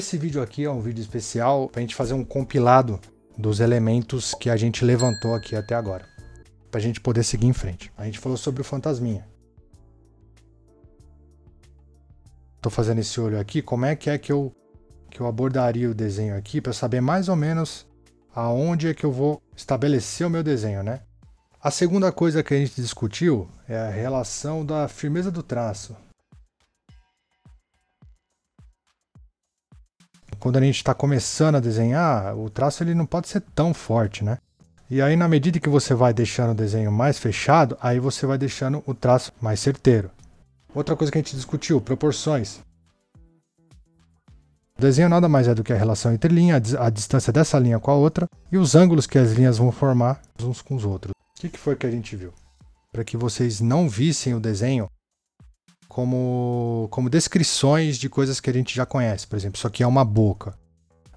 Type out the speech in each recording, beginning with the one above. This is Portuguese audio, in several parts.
Esse vídeo aqui é um vídeo especial para a gente fazer um compilado dos elementos que a gente levantou aqui até agora, para a gente poder seguir em frente. A gente falou sobre o fantasminha. Estou fazendo esse olho aqui, como é que é que eu, que eu abordaria o desenho aqui para saber mais ou menos aonde é que eu vou estabelecer o meu desenho, né? A segunda coisa que a gente discutiu é a relação da firmeza do traço. Quando a gente está começando a desenhar, o traço ele não pode ser tão forte, né? E aí, na medida que você vai deixando o desenho mais fechado, aí você vai deixando o traço mais certeiro. Outra coisa que a gente discutiu, proporções. O desenho nada mais é do que a relação entre linha, a distância dessa linha com a outra e os ângulos que as linhas vão formar uns com os outros. O que, que foi que a gente viu? Para que vocês não vissem o desenho como, como descrições de coisas que a gente já conhece. Por exemplo, isso aqui é uma boca.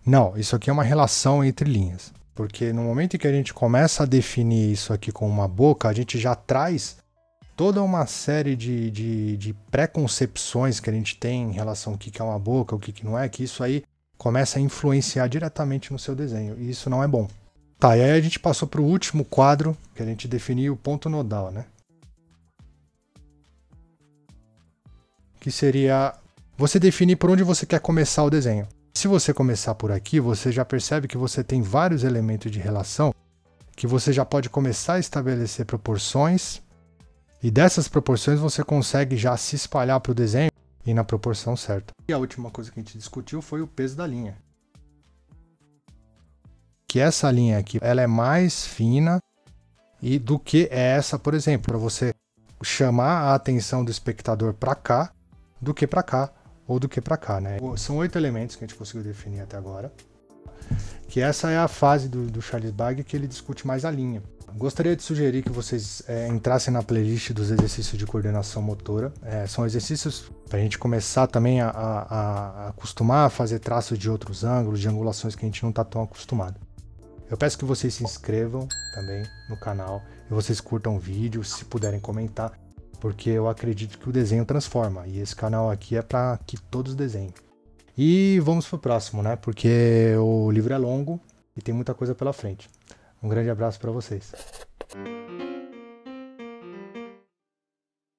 Não, isso aqui é uma relação entre linhas. Porque no momento em que a gente começa a definir isso aqui com uma boca, a gente já traz toda uma série de, de, de preconcepções que a gente tem em relação ao que é uma boca, o que não é, que isso aí começa a influenciar diretamente no seu desenho. E isso não é bom. Tá, e aí a gente passou para o último quadro, que a gente definiu o ponto nodal, né? Que seria você definir por onde você quer começar o desenho. Se você começar por aqui, você já percebe que você tem vários elementos de relação que você já pode começar a estabelecer proporções e dessas proporções você consegue já se espalhar para o desenho e na proporção certa. E a última coisa que a gente discutiu foi o peso da linha. Que essa linha aqui, ela é mais fina e do que essa, por exemplo, para você chamar a atenção do espectador para cá do que para cá ou do que para cá, né? São oito elementos que a gente conseguiu definir até agora. Que essa é a fase do, do Charles Bagg que ele discute mais a linha. Gostaria de sugerir que vocês é, entrassem na playlist dos exercícios de coordenação motora. É, são exercícios para a gente começar também a, a, a, acostumar a fazer traços de outros ângulos, de angulações que a gente não está tão acostumado. Eu peço que vocês se inscrevam também no canal e vocês curtam o vídeo, se puderem comentar, porque eu acredito que o desenho transforma e esse canal aqui é para que todos desenhem. E vamos para o próximo, né? Porque o livro é longo e tem muita coisa pela frente. Um grande abraço para vocês.